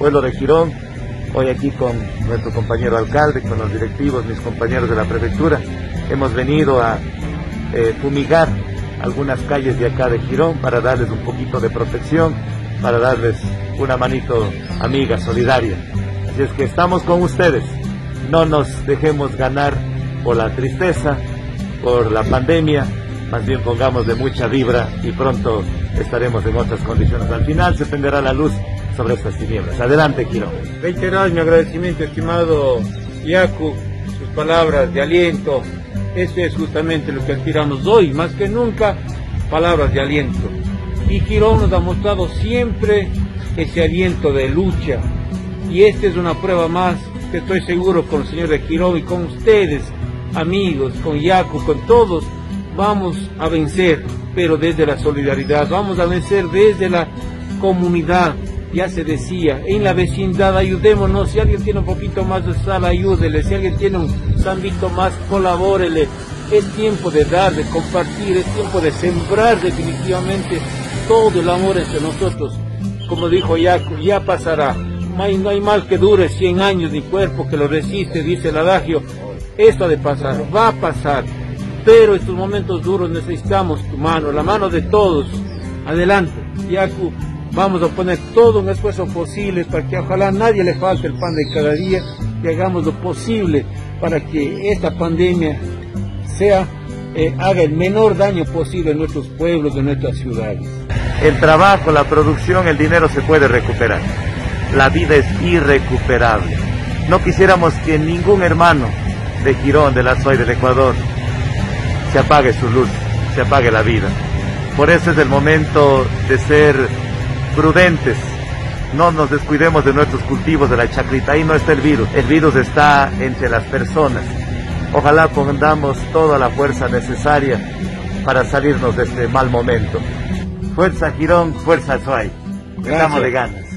pueblo de Girón, hoy aquí con nuestro compañero alcalde, con los directivos, mis compañeros de la prefectura, hemos venido a eh, fumigar algunas calles de acá de Girón para darles un poquito de protección, para darles una manito amiga, solidaria. Así es que estamos con ustedes, no nos dejemos ganar por la tristeza, por la pandemia, más bien pongamos de mucha vibra y pronto estaremos en otras condiciones. Al final se prenderá la luz sobre estas tinieblas. Adelante, Quirón. Reiterar mi agradecimiento, estimado Yacu, sus palabras de aliento. Eso es justamente lo que aspiramos hoy, más que nunca, palabras de aliento. Y Quirón nos ha mostrado siempre ese aliento de lucha. Y esta es una prueba más que estoy seguro con el señor de Quirón y con ustedes, amigos, con Yacu, con todos, vamos a vencer, pero desde la solidaridad, vamos a vencer desde la comunidad. Ya se decía, en la vecindad ayudémonos, si alguien tiene un poquito más de sal, ayúdele, si alguien tiene un sandito más, colabórele. Es tiempo de dar, de compartir, es tiempo de sembrar definitivamente todo el amor entre nosotros. Como dijo Yacu, ya pasará. No hay, no hay mal que dure 100 años ni cuerpo que lo resiste, dice el adagio. Esto ha de pasar, va a pasar pero estos momentos duros necesitamos tu mano, la mano de todos. Adelante, Yacu, vamos a poner todo un esfuerzo posible para que ojalá nadie le falte el pan de cada día y hagamos lo posible para que esta pandemia sea, eh, haga el menor daño posible en nuestros pueblos, en nuestras ciudades. El trabajo, la producción, el dinero se puede recuperar. La vida es irrecuperable. No quisiéramos que ningún hermano de Girón, de la SOY, del Ecuador, se apague su luz, se apague la vida. Por eso es el momento de ser prudentes. No nos descuidemos de nuestros cultivos de la chacrita. Ahí no está el virus. El virus está entre las personas. Ojalá pongamos toda la fuerza necesaria para salirnos de este mal momento. Fuerza Girón, fuerza Suay. Estamos de ganas.